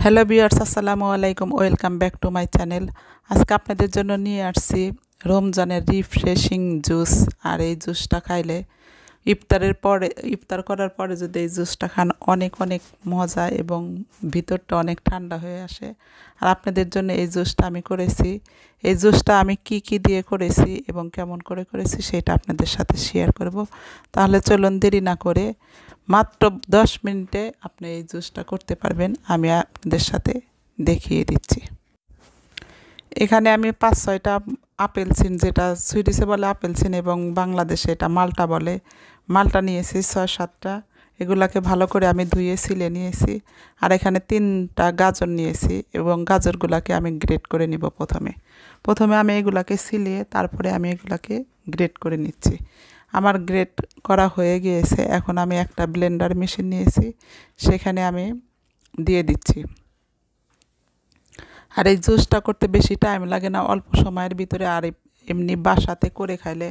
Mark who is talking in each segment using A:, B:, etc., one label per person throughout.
A: Hello viewers আসসালামু আলাইকুম welcome back to my channel আজকে আপনাদের জন্য নিয়ে আসছি রমজানের রিফ্রেশিং জুস আর এই জুসটা খাইলে ইফতারের পরে, ইফতার করার পরে যদি এই জুসটা খান, অনেক অনেক মজা এবং ভিতরটা অনেক ঠান্ডা হয়ে আসে। আর আপনাদের জন্য এই জুসটা আমি করেছি। এই জুসটা আমি কি কি দিয়ে করেছি এবং কেমন করে করেছি সেটা আপনাদের সাথে শেয়ার করব। তাহলে চলুন দেরি না করে মাত্র দশ মিনিটে আপনি এই জুসটা করতে পারবেন। আমি আপনাদের সাথে দেখিয়ে দিচ্ছি। এখানে আমি পাঁচ, ছয়টা আপেল সিন যেটা সুইডিশে বলে আপেল সিন এবং বাংলাদেশে এটা মালটা বলে। মালটা নিয়েছি, ছয়, সাতটা। এগুলাকে ভালো করে আমি ধুয়ে, সিলে নিয়েছি। আর এখানে তিনটা গাজর নিয়েছি এবং গাজরগুলাকে আমি গ্রেড করে নিব প্রথমে। প্রথমে আমি এগুলাকে সিলিয়ে তারপরে আমি এগুলাকে গ্রেড করে নিচ্ছি। আমার গ্রেড করা হয়ে গিয়েছে, এখন আমি একটা ব্লেন্ডার মেশিন নিয়েছি, সেখানে আমি দিয়ে দিচ্ছি। আর এই জুসটা করতে বেশি টাইম লাগে না, অল্প সময়ের ভিতরে আর এমনি বাসাতে করে খাইলে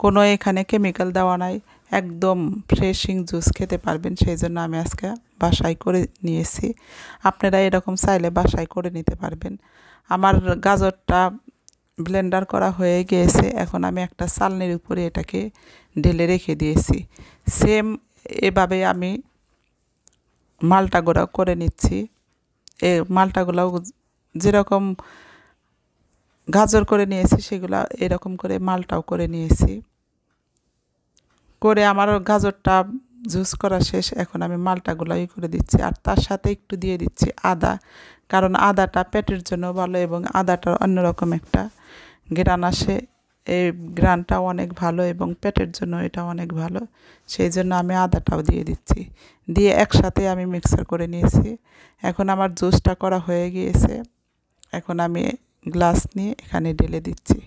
A: কোনো এখানে কেমিক্যাল দেওয়া নাই। একদম ফ্রেশিং জুস খেতে পারবেন, সেই জন্য আমি আজকে বাসায় করে নিয়েছি। আপনারা এরকম চাইলে বাসায় করে নিতে পারবেন। আমার গাজরটা ব্লেন্ডার করা হয়ে গিয়েছে, এখন আমি একটা চালনির উপরে এটাকে ঢেলে রেখে দিয়েছি। সেম এভাবে আমি মালটাগুলো করে নিচ্ছি। এ মালটাগুলোও যেরকম গাজর করে নিয়েছি, সেগুলো এরকম করে মালটাও করে নিয়েছি। করে আমার গাজরটা জুস করা শেষ। এখন আমি মালটাগুলোই করে দিচ্ছি আর তার সাথে একটু দিয়ে দিচ্ছি আদা। কারণ আদাটা পেটের জন্য ভালো এবং আদাটার অন্যরকম একটা গ্রান আসে। এই গ্রানটা অনেক ভালো এবং পেটের জন্য এটা অনেক ভালো। সেই জন্য আমি আদাটাও দিয়ে দিচ্ছি। দিয়ে একসাথে আমি মিক্সার করে নিয়েছি। এখন আমার জুসটা করা হয়ে গিয়েছে। এখন আমি গ্লাস নিয়ে এখানে ঢেলে দিচ্ছি।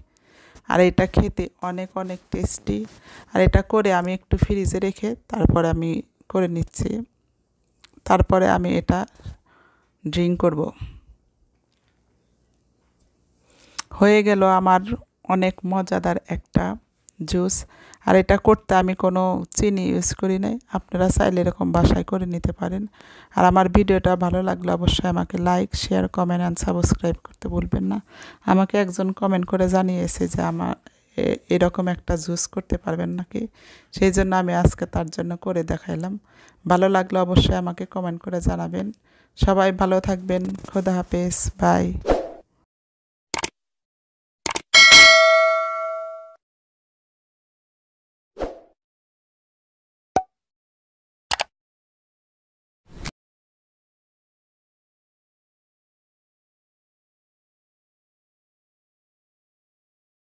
A: আর এটা খেতে অনেক অনেক টেস্টি আর এটা করে আমি একটু ফ্রিজে রেখে তারপরে আমি করে নিচ্ছি। তারপরে আমি এটা ড্রিঙ্ক করব। হয়ে গেল আমার অনেক মজাদার একটা জুস। আর এটা করতে আমি কোনো চিনি ইউজ করি নাই। আপনারা চাইলে এরকম বাসায় করে নিতে পারেন। আর আমার ভিডিওটা ভালো লাগলে অবশ্যই আমাকে like share comment and subscribe করতে ভুলবেন না। আমাকে একজন কমেন্ট করে জানিয়েছে যে আমার এরকম একটা জুস করতে পারবেন নাকি? সেই জন্য আমি আজকে তার জন্য করে দেখাইলাম। ভালো লাগলে অবশ্যই আমাকে কমেন্ট করে জানাবেন। সবাই ভালো থাকবেন। খোদা হাফেজ। বাই